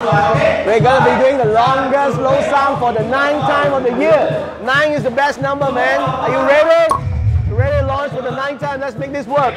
We're gonna be doing the longest low sound for the ninth time of the year. Nine is the best number, man. Are you ready? Ready to launch for the ninth time? Let's make this work.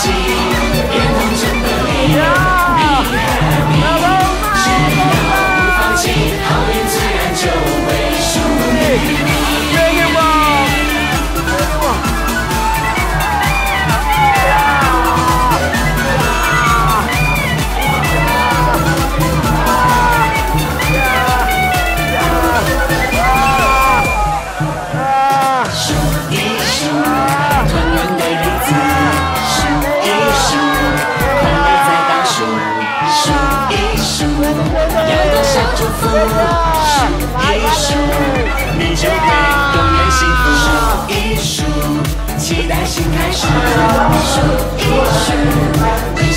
喜羊羊美要多少祝福数一数你就永远幸福数一数期待新开始数一数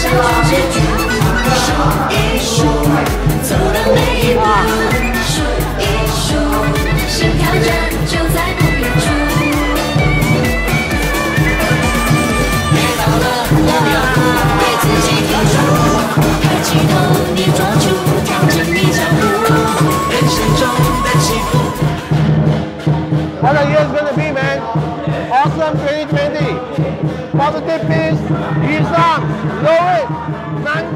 What a year is gonna be, man. Awesome 2020. Positive peace. Yee Sang. Know it. Nine